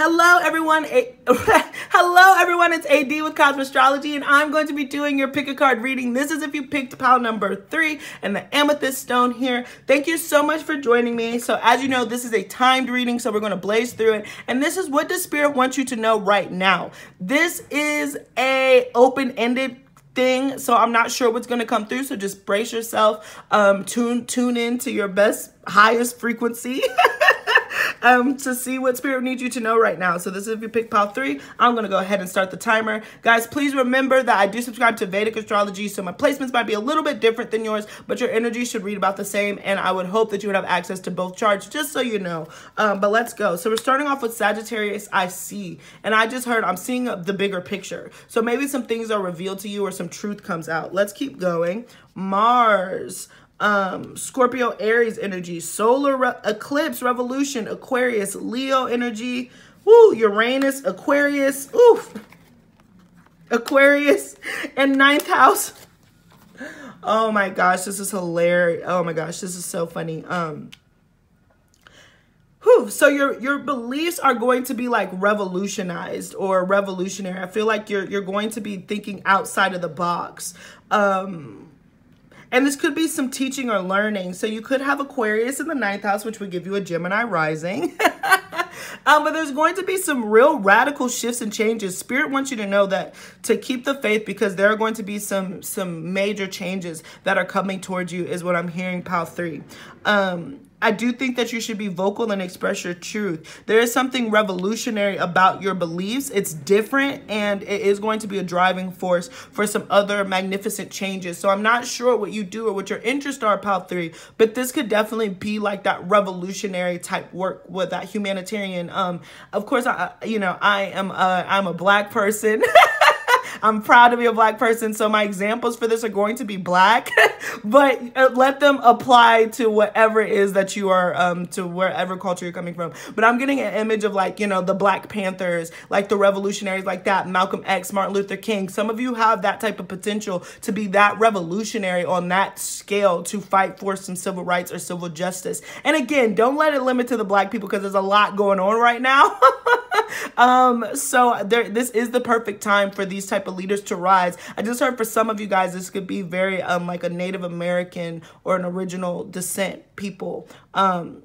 Hello, everyone. Hello, everyone. It's AD with Kosmostrology, and I'm going to be doing your pick a card reading. This is if you picked pile number three and the amethyst stone here. Thank you so much for joining me. So as you know, this is a timed reading, so we're going to blaze through it. And this is what the spirit wants you to know right now. This is a open-ended thing so i'm not sure what's going to come through so just brace yourself um tune tune in to your best highest frequency um, to see what spirit needs you to know right now. So this is if you pick pile three, I'm going to go ahead and start the timer. Guys, please remember that I do subscribe to Vedic astrology, so my placements might be a little bit different than yours, but your energy should read about the same, and I would hope that you would have access to both charts, just so you know. Um, but let's go. So we're starting off with Sagittarius I see, and I just heard I'm seeing the bigger picture. So maybe some things are revealed to you or some truth comes out. Let's keep going. Mars um scorpio aries energy solar re eclipse revolution aquarius leo energy. Woo, uranus aquarius oof. Aquarius and ninth house. Oh my gosh this is hilarious. Oh my gosh this is so funny. Um Whew, so your your beliefs are going to be like revolutionized or revolutionary. I feel like you're you're going to be thinking outside of the box. Um and this could be some teaching or learning. So you could have Aquarius in the ninth house, which would give you a Gemini rising. um, but there's going to be some real radical shifts and changes. Spirit wants you to know that to keep the faith because there are going to be some some major changes that are coming towards you is what I'm hearing, Pal 3. Um, I do think that you should be vocal and express your truth. There is something revolutionary about your beliefs. It's different and it is going to be a driving force for some other magnificent changes. So I'm not sure what you do or what your interests are, Pal 3, but this could definitely be like that revolutionary type work with that humanitarian. Um, of course, I, you know, I am, a, I'm a black person. I'm proud to be a black person. So my examples for this are going to be black, but uh, let them apply to whatever it is that you are, um, to wherever culture you're coming from. But I'm getting an image of like, you know, the Black Panthers, like the revolutionaries like that, Malcolm X, Martin Luther King. Some of you have that type of potential to be that revolutionary on that scale to fight for some civil rights or civil justice. And again, don't let it limit to the black people because there's a lot going on right now. um, so there, this is the perfect time for these type of leaders to rise. I just heard for some of you guys, this could be very um like a Native American or an original descent people. Um,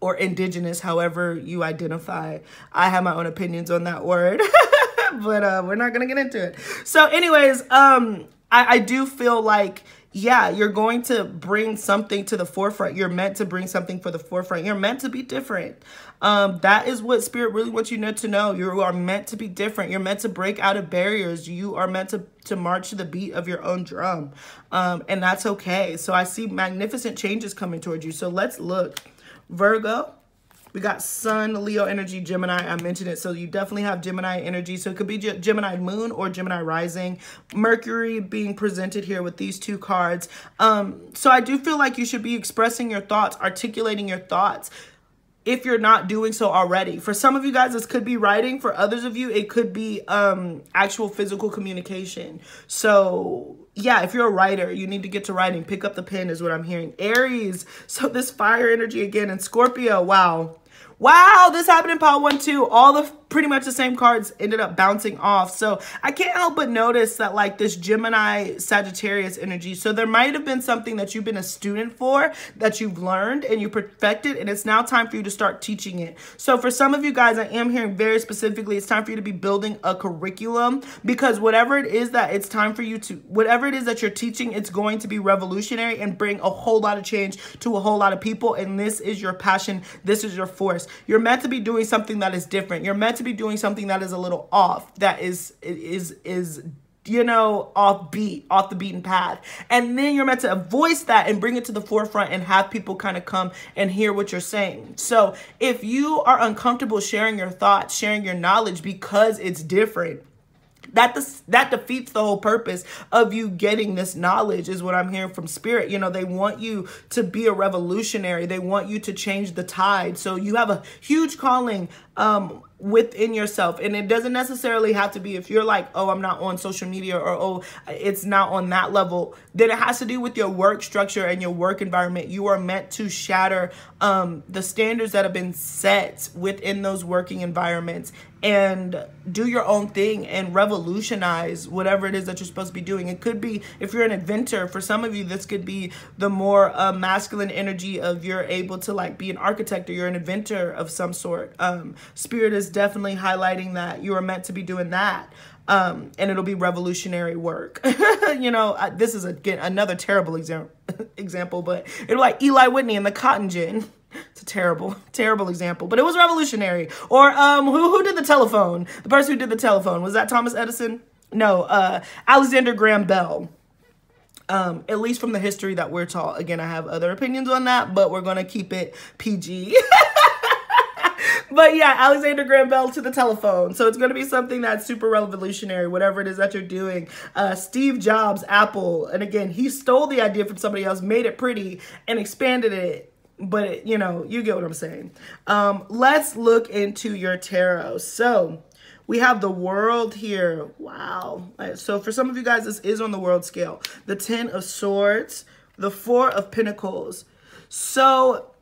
or indigenous, however you identify. I have my own opinions on that word, but uh, we're not gonna get into it. So, anyways, um, I, I do feel like yeah, you're going to bring something to the forefront. You're meant to bring something for the forefront. You're meant to be different. Um, that is what spirit really wants you to know. You are meant to be different. You're meant to break out of barriers. You are meant to, to march to the beat of your own drum. Um, and that's okay. So I see magnificent changes coming towards you. So let's look. Virgo, we got Sun, Leo energy, Gemini. I mentioned it. So you definitely have Gemini energy. So it could be Gemini moon or Gemini rising. Mercury being presented here with these two cards. Um, so I do feel like you should be expressing your thoughts, articulating your thoughts if you're not doing so already. For some of you guys, this could be writing. For others of you, it could be um, actual physical communication. So yeah, if you're a writer, you need to get to writing. Pick up the pen is what I'm hearing. Aries, so this fire energy again. And Scorpio, wow. Wow, this happened in pile one too. All the pretty much the same cards ended up bouncing off. So I can't help but notice that like this Gemini Sagittarius energy. So there might have been something that you've been a student for that you've learned and you perfected and it's now time for you to start teaching it. So for some of you guys, I am hearing very specifically, it's time for you to be building a curriculum because whatever it is that it's time for you to, whatever it is that you're teaching, it's going to be revolutionary and bring a whole lot of change to a whole lot of people. And this is your passion. This is your force. You're meant to be doing something that is different. You're meant to be doing something that is a little off, that is is is you know, off beat, off the beaten path. And then you're meant to voice that and bring it to the forefront and have people kind of come and hear what you're saying. So if you are uncomfortable sharing your thoughts, sharing your knowledge because it's different, that that defeats the whole purpose of you getting this knowledge is what i'm hearing from spirit you know they want you to be a revolutionary they want you to change the tide so you have a huge calling um within yourself. And it doesn't necessarily have to be if you're like oh i'm not on social media or oh it's not on that level. Then it has to do with your work structure and your work environment. You are meant to shatter um, the standards that have been set within those working environments and do your own thing and revolutionize whatever it is that you're supposed to be doing. It could be, if you're an inventor, for some of you, this could be the more uh, masculine energy of you're able to like be an architect or you're an inventor of some sort. Um, Spirit is definitely highlighting that you are meant to be doing that. Um, and it'll be revolutionary work. you know, I, this is again another terrible example, example, but it'll like Eli Whitney and the cotton gin. It's a terrible, terrible example, but it was revolutionary. Or um, who who did the telephone? The person who did the telephone was that Thomas Edison? No, uh, Alexander Graham Bell. Um, at least from the history that we're taught. Again, I have other opinions on that, but we're gonna keep it PG. but yeah, Alexander Graham Bell to the telephone. So it's going to be something that's super revolutionary, whatever it is that you're doing. Uh, Steve Jobs, Apple, and again, he stole the idea from somebody else, made it pretty, and expanded it but you know, you get what I'm saying. Um, let's look into your tarot. So we have the world here. Wow. So for some of you guys, this is on the world scale. The 10 of swords, the four of pentacles. So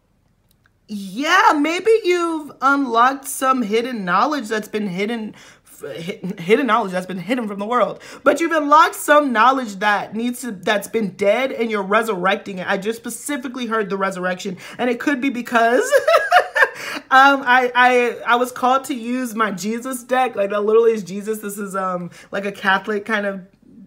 yeah, maybe you've unlocked some hidden knowledge that's been hidden hidden knowledge that's been hidden from the world. But you've unlocked some knowledge that needs to that's been dead and you're resurrecting it. I just specifically heard the resurrection and it could be because um I, I i was called to use my jesus deck. Like that literally is jesus. This is um like a catholic kind of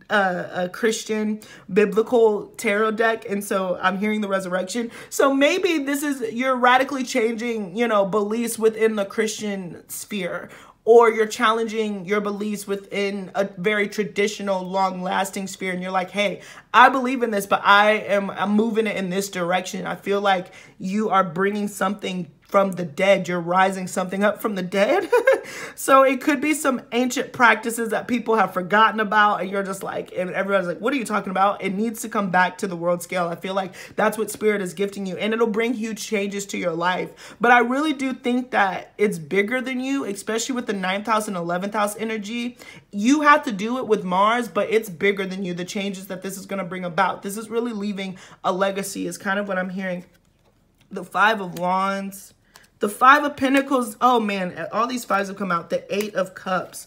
uh, a Christian biblical tarot deck, and so I'm hearing the resurrection. So maybe this is you're radically changing, you know, beliefs within the Christian sphere, or you're challenging your beliefs within a very traditional long lasting sphere and you're like hey i believe in this but i am i'm moving it in this direction. I feel like you are bringing something from the dead. You're rising something up from the dead. so it could be some ancient practices that people have forgotten about. And you're just like, and everybody's like, what are you talking about? It needs to come back to the world scale. I feel like that's what spirit is gifting you. And it'll bring huge changes to your life. But I really do think that it's bigger than you, especially with the 9th house and 11th house energy. You have to do it with Mars, but it's bigger than you. The changes that this is going to bring about. This is really leaving a legacy is kind of what I'm hearing. The Five of Wands the Five of Pentacles, oh man, all these fives have come out. The Eight of Cups.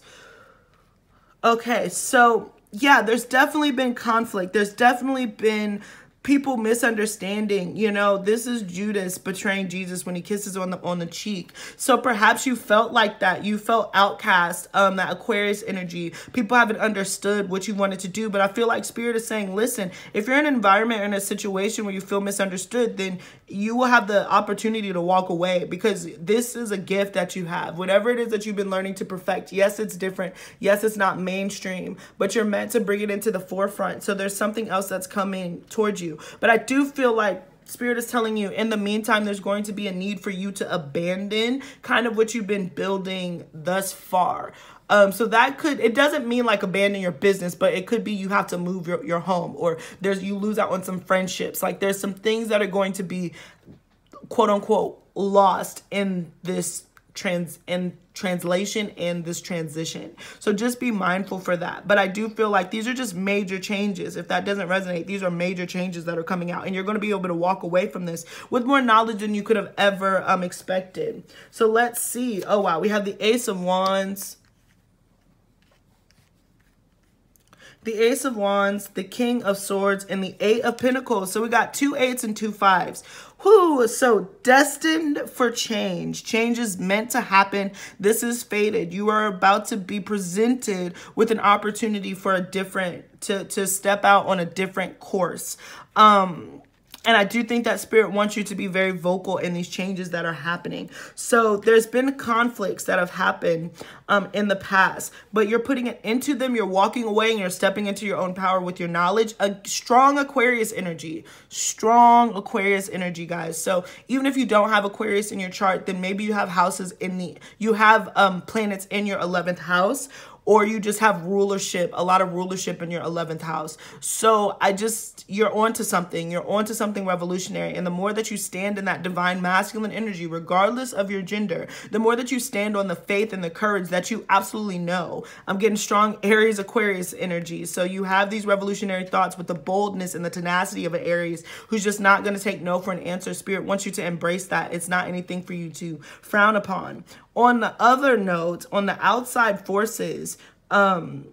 Okay, so yeah, there's definitely been conflict. There's definitely been people misunderstanding you know this is judas betraying jesus when he kisses on the on the cheek. So perhaps you felt like that. You felt outcast um that aquarius energy. People haven't understood what you wanted to do but i feel like spirit is saying listen if you're in an environment or in a situation where you feel misunderstood then you will have the opportunity to walk away because this is a gift that you have. Whatever it is that you've been learning to perfect yes it's different. Yes it's not mainstream but you're meant to bring it into the forefront. So there's something else that's coming towards you but I do feel like Spirit is telling you in the meantime, there's going to be a need for you to abandon kind of what you've been building thus far. Um, so that could, it doesn't mean like abandon your business, but it could be you have to move your, your home or there's, you lose out on some friendships. Like there's some things that are going to be quote unquote lost in this trans in translation and this transition. So just be mindful for that. But I do feel like these are just major changes. If that doesn't resonate, these are major changes that are coming out and you're going to be able to walk away from this with more knowledge than you could have ever um expected. So let's see. Oh wow, we have the Ace of Wands. the Ace of Wands, the King of Swords, and the Eight of Pentacles. So we got two eights and two fives. Whoo, so destined for change. Change is meant to happen. This is fated. You are about to be presented with an opportunity for a different, to, to step out on a different course. Um, and I do think that spirit wants you to be very vocal in these changes that are happening. So there's been conflicts that have happened um, in the past, but you're putting it into them. You're walking away and you're stepping into your own power with your knowledge. A strong Aquarius energy, strong Aquarius energy, guys. So even if you don't have Aquarius in your chart, then maybe you have houses in the, you have um, planets in your 11th house or you just have rulership, a lot of rulership in your 11th house. So I just, you're onto something. You're onto something revolutionary. And the more that you stand in that divine masculine energy, regardless of your gender, the more that you stand on the faith and the courage that you absolutely know. I'm getting strong Aries Aquarius energy. So you have these revolutionary thoughts with the boldness and the tenacity of an Aries who's just not going to take no for an answer. Spirit wants you to embrace that. It's not anything for you to frown upon. On the other note, on the outside forces, um,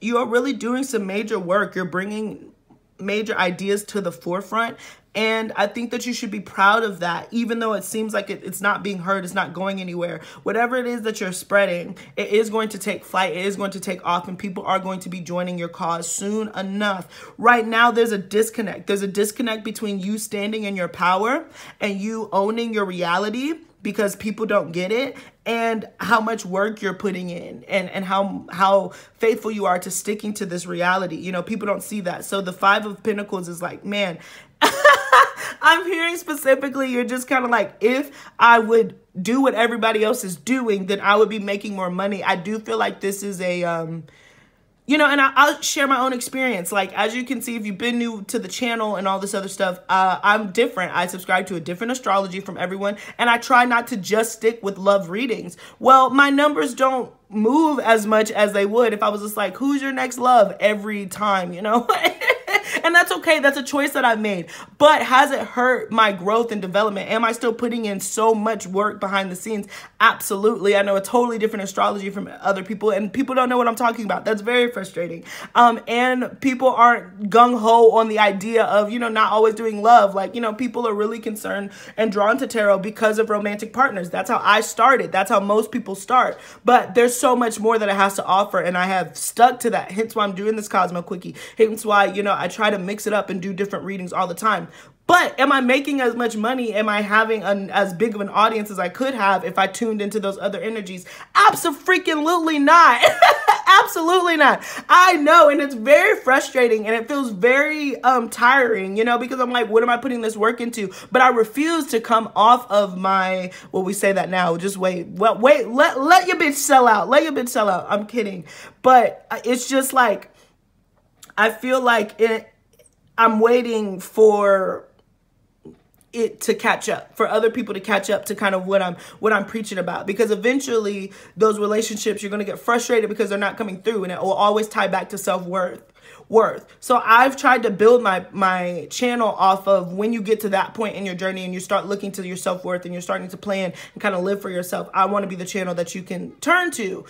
you are really doing some major work. You're bringing major ideas to the forefront. And I think that you should be proud of that, even though it seems like it, it's not being heard, it's not going anywhere. Whatever it is that you're spreading, it is going to take flight, it is going to take off, and people are going to be joining your cause soon enough. Right now, there's a disconnect. There's a disconnect between you standing in your power and you owning your reality because people don't get it and how much work you're putting in and and how how faithful you are to sticking to this reality. You know people don't see that. So the five of pentacles is like man i'm hearing specifically you're just kind of like if i would do what everybody else is doing then i would be making more money. I do feel like this is a um you know, and I, will share my own experience. Like, as you can see, if you've been new to the channel and all this other stuff, uh, I'm different. I subscribe to a different astrology from everyone, and I try not to just stick with love readings. Well, my numbers don't move as much as they would if I was just like, who's your next love every time, you know? and that's okay. That's a choice that I've made. But has it hurt my growth and development? Am I still putting in so much work behind the scenes? Absolutely. I know a totally different astrology from other people, and people don't know what I'm talking about. That's very frustrating. Um, and people aren't gung ho on the idea of, you know, not always doing love. Like, you know, people are really concerned and drawn to tarot because of romantic partners. That's how I started. That's how most people start. But there's so much more that it has to offer, and I have stuck to that. Hence why I'm doing this Kosmo Quickie. Hence why, you know, I try to mix it up and do different readings all the time. But am I making as much money? Am I having an, as big of an audience as I could have if I tuned into those other energies? Absolutely not. Absolutely not. I know, and it's very frustrating and it feels very um, tiring, you know, because I'm like, what am I putting this work into? But I refuse to come off of my, well, we say that now, just wait. Well, wait, let, let your bitch sell out. Let your bitch sell out. I'm kidding. But uh, it's just like, I feel like it, I'm waiting for it to catch up for other people to catch up to kind of what I'm what I'm preaching about because eventually those relationships you're going to get frustrated because they're not coming through and it will always tie back to self-worth worth. So I've tried to build my my channel off of when you get to that point in your journey and you start looking to your self-worth and you're starting to plan and kind of live for yourself. I want to be the channel that you can turn to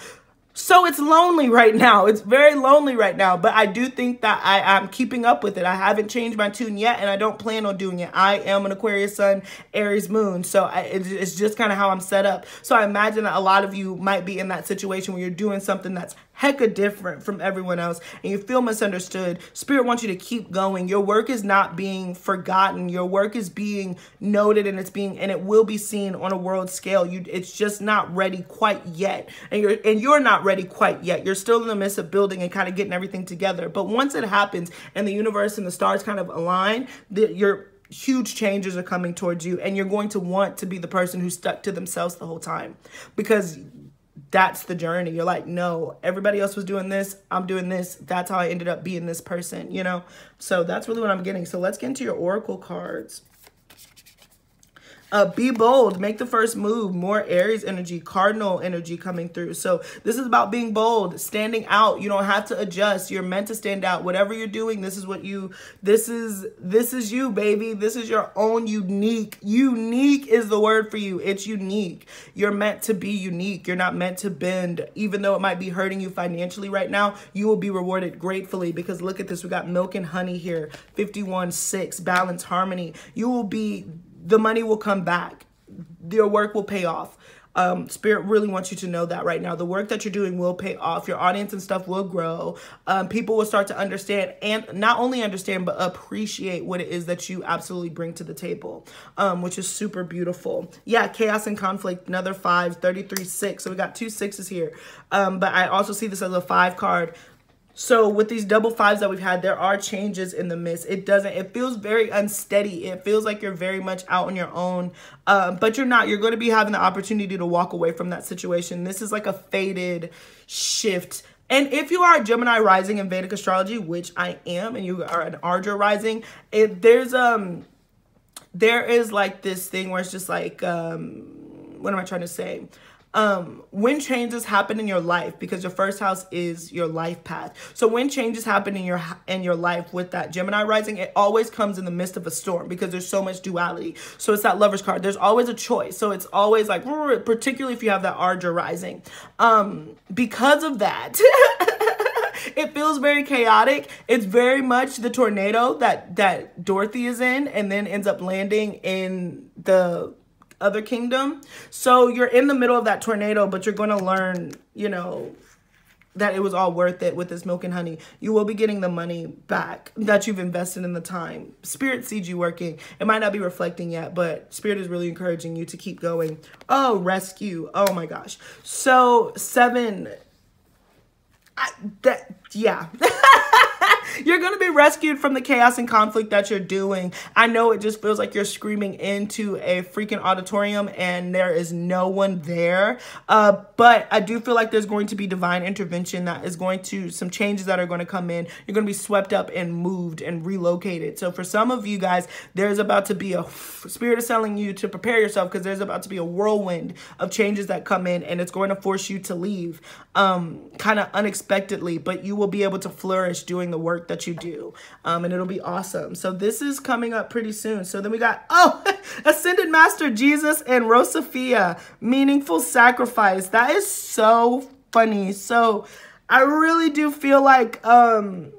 So it's lonely right now. It's very lonely right now, but I do think that I, I'm keeping up with it. I haven't changed my tune yet, and I don't plan on doing it. I am an Aquarius Sun, Aries Moon, so I, it's just kind of how I'm set up. So I imagine that a lot of you might be in that situation where you're doing something that's hecka different from everyone else and you feel misunderstood, Spirit wants you to keep going. Your work is not being forgotten. Your work is being noted and it's being and it will be seen on a world scale. You it's just not ready quite yet. And you're and you're not ready quite yet. You're still in the midst of building and kind of getting everything together. But once it happens and the universe and the stars kind of align, that you're huge changes are coming towards you and you're going to want to be the person who stuck to themselves the whole time because that's the journey. You're like, no, everybody else was doing this. I'm doing this. That's how I ended up being this person, you know? So that's really what I'm getting. So let's get into your Oracle cards. Uh, be bold, make the first move, more Aries energy, cardinal energy coming through. So this is about being bold, standing out. You don't have to adjust. You're meant to stand out. Whatever you're doing, this is what you, this is, this is you, baby. This is your own unique. Unique is the word for you. It's unique. You're meant to be unique. You're not meant to bend. Even though it might be hurting you financially right now, you will be rewarded gratefully because look at this. We got milk and honey here. 51-6, balance, harmony. You will be the money will come back. Your work will pay off. Um, Spirit really wants you to know that right now. The work that you're doing will pay off. Your audience and stuff will grow. Um, people will start to understand and not only understand, but appreciate what it is that you absolutely bring to the table, um, which is super beautiful. Yeah, chaos and conflict, another five, 33, six. So we got two sixes here. Um, but I also see this as a five card. So with these double fives that we've had, there are changes in the mist. It doesn't, it feels very unsteady. It feels like you're very much out on your own, uh, but you're not. You're going to be having the opportunity to walk away from that situation. This is like a faded shift. And if you are a Gemini rising in Vedic astrology, which I am, and you are an Ardra rising, it, there's, um, there is like this thing where it's just like, um, what am I trying to say? Um, when changes happen in your life, because your first house is your life path. So when changes happen in your in your life with that Gemini rising, it always comes in the midst of a storm because there's so much duality. So it's that lover's card. There's always a choice. So it's always like, particularly if you have that Ardra rising. Um, because of that, it feels very chaotic. It's very much the tornado that that Dorothy is in and then ends up landing in the other kingdom. So you're in the middle of that tornado, but you're going to learn, you know, that it was all worth it with this milk and honey. You will be getting the money back that you've invested in the time. Spirit sees you working. It might not be reflecting yet, but Spirit is really encouraging you to keep going. Oh, rescue. Oh my gosh. So seven, I, that, yeah. you're going to be rescued from the chaos and conflict that you're doing. I know it just feels like you're screaming into a freaking auditorium and there is no one there. Uh, but I do feel like there's going to be divine intervention that is going to, some changes that are going to come in. You're going to be swept up and moved and relocated. So for some of you guys, there's about to be a, spirit is telling you to prepare yourself because there's about to be a whirlwind of changes that come in and it's going to force you to leave um, kind of unexpectedly, but you will be able to flourish doing the work that you do. Um, and it'll be awesome. So this is coming up pretty soon. So then we got, oh, Ascended Master Jesus and Rosafia, Meaningful Sacrifice. That is so funny. So I really do feel like, um,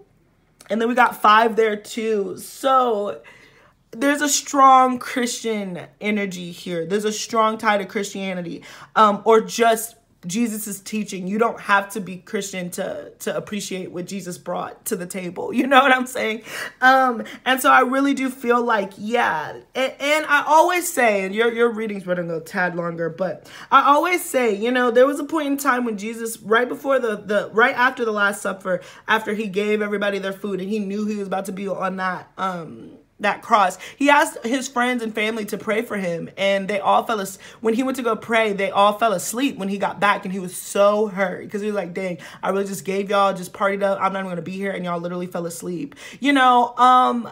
and then we got five there too. So there's a strong Christian energy here. There's a strong tie to Christianity um, or just Jesus' is teaching. You don't have to be Christian to to appreciate what Jesus brought to the table. You know what I'm saying? Um, and so I really do feel like, yeah. And, and I always say, and your, your readings to go tad longer, but I always say, you know, there was a point in time when Jesus, right before the, the right after the Last Supper, after he gave everybody their food and he knew he was about to be on that um that cross. He asked his friends and family to pray for him, and they all fell asleep. When he went to go pray, they all fell asleep when he got back, and he was so hurt because he was like, dang, I really just gave y'all, just partied up. I'm not even going to be here, and y'all literally fell asleep. You know, um,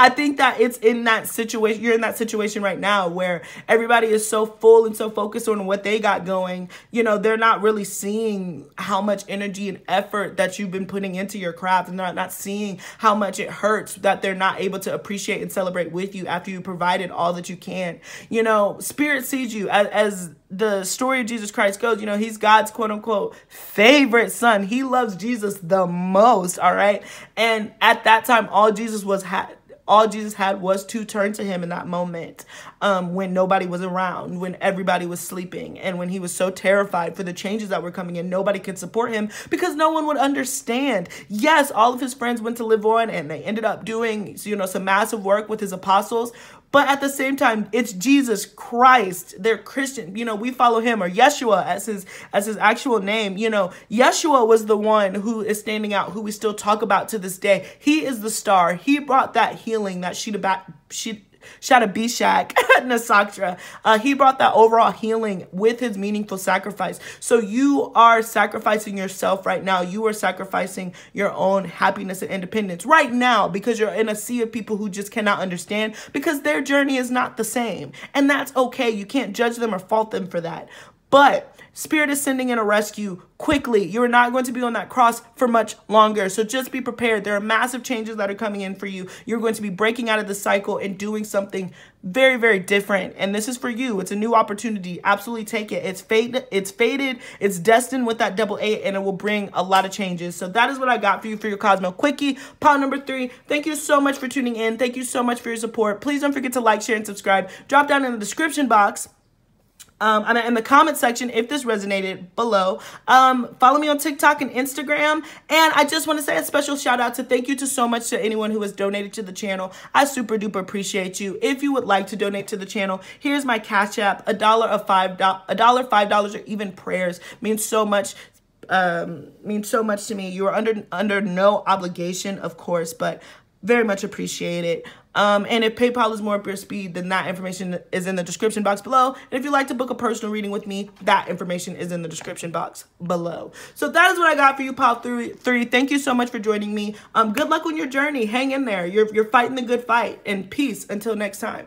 I think that it's in that situation, you're in that situation right now where everybody is so full and so focused on what they got going. You know, they're not really seeing how much energy and effort that you've been putting into your craft and they're not seeing how much it hurts that they're not able to appreciate and celebrate with you after you provided all that you can. You know, Spirit sees you as, as the story of Jesus Christ goes, you know, he's God's quote unquote favorite son. He loves Jesus the most, all right? And at that time, all Jesus was had all Jesus had was to turn to him in that moment um, when nobody was around, when everybody was sleeping, and when he was so terrified for the changes that were coming in. Nobody could support him because no one would understand. Yes, all of his friends went to live on and they ended up doing, you know, some massive work with his apostles, but at the same time, it's Jesus Christ. They're Christian. You know, we follow him or Yeshua as his as his actual name. You know, Yeshua was the one who is standing out, who we still talk about to this day. He is the star. He brought that healing that she about she Shatabhishak Nakshatra. Uh, he brought that overall healing with his meaningful sacrifice. So you are sacrificing yourself right now. You are sacrificing your own happiness and independence right now because you're in a sea of people who just cannot understand because their journey is not the same. And that's okay. You can't judge them or fault them for that. But Spirit is sending in a rescue quickly. You are not going to be on that cross for much longer. So just be prepared. There are massive changes that are coming in for you. You're going to be breaking out of the cycle and doing something very, very different. And this is for you. It's a new opportunity. Absolutely take it. It's faded. It's faded. It's destined with that double eight, and it will bring a lot of changes. So that is what I got for you for your Kosmo Quickie. Pile number three. Thank you so much for tuning in. Thank you so much for your support. Please don't forget to like, share, and subscribe. Drop down in the description box um, and in the comment section if this resonated below. Um, follow me on TikTok and Instagram. And I just want to say a special shout out to thank you to so much to anyone who has donated to the channel. I super duper appreciate you. If you would like to donate to the channel, here's my Cash App. A dollar of five, a dollar, five dollars, or even prayers means so much um means so much to me you are under under no obligation of course but very much appreciate it. Um, and if PayPal is more up your speed, then that information is in the description box below. And if you'd like to book a personal reading with me, that information is in the description box below. So that is what I got for you, Pile three. three. Thank you so much for joining me. Um, good luck on your journey. Hang in there. You're, you're fighting the good fight. And peace until next time.